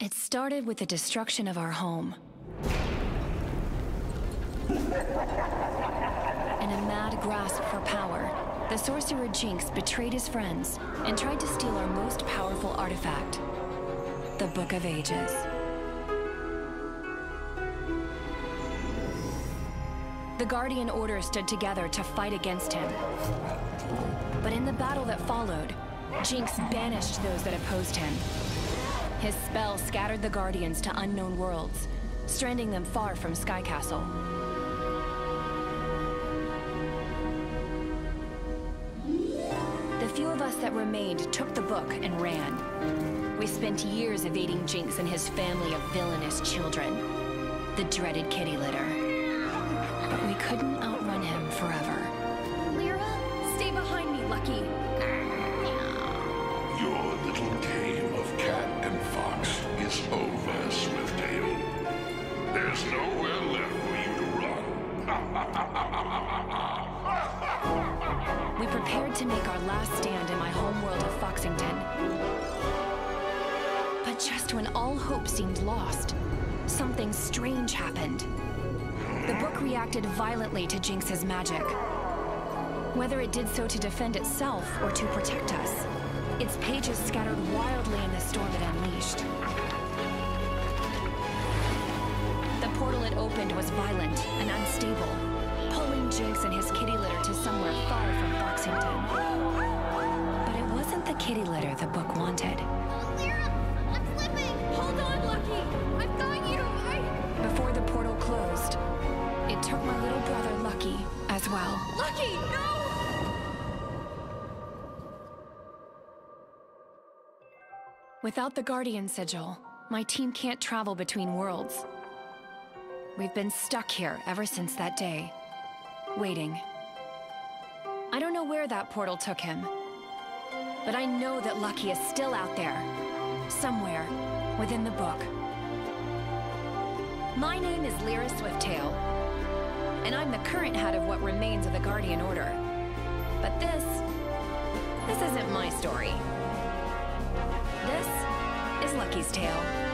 It started with the destruction of our home. In a mad grasp for power, the sorcerer Jinx betrayed his friends and tried to steal our most powerful artifact, the Book of Ages. The Guardian Order stood together to fight against him. But in the battle that followed, Jinx banished those that opposed him. His spell scattered the Guardians to unknown worlds, stranding them far from Sky Castle. The few of us that remained took the book and ran. We spent years evading Jinx and his family of villainous children, the dreaded kitty litter. But we couldn't outrun him forever. Lyra, stay behind me, Lucky. Prepared to make our last stand in my homeworld of Foxington. But just when all hope seemed lost, something strange happened. The book reacted violently to Jinx's magic. Whether it did so to defend itself or to protect us, its pages scattered wildly in the storm it unleashed. The portal it opened was violent and unstable, pulling Jinx and his kitty litter to kitty litter the book wanted. Lyra, I'm slipping. Hold on, Lucky. I've got you. I... Before the portal closed, it took my little brother Lucky as well. Lucky, no! Without the Guardian Sigil, my team can't travel between worlds. We've been stuck here ever since that day, waiting. I don't know where that portal took him, but I know that Lucky is still out there, somewhere within the book. My name is Lyra Swifttail. and I'm the current head of what remains of the Guardian Order. But this, this isn't my story. This is Lucky's tale.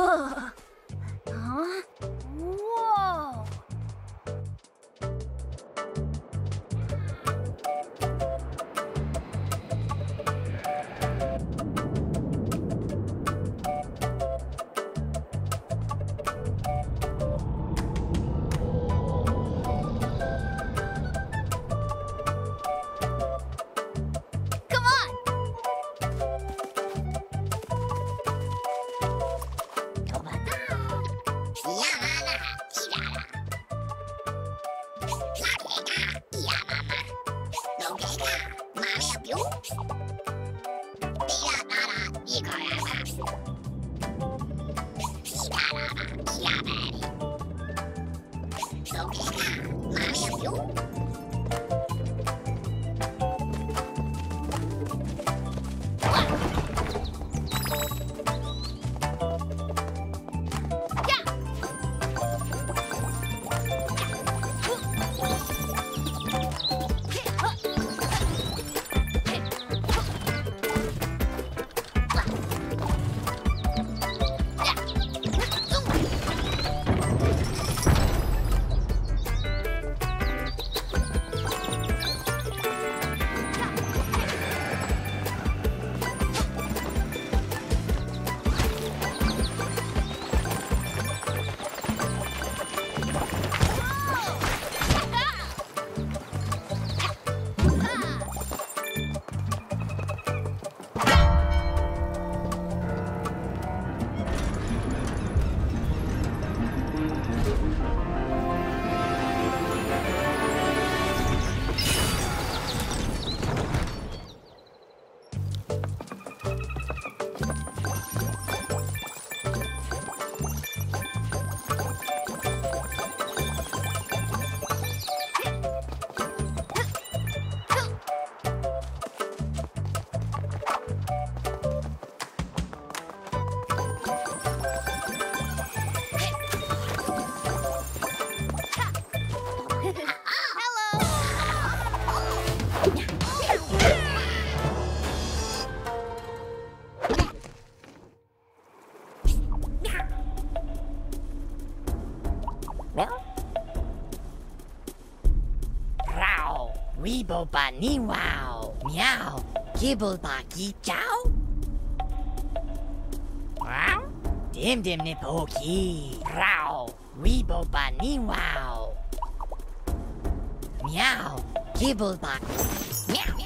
Huh? Weebo ba ni wow. Meow. Gibble ba gi chow. Wow. Dim dim nip ki. Row. Weebo ba ni wow. Meow. Gibble ba. Meow.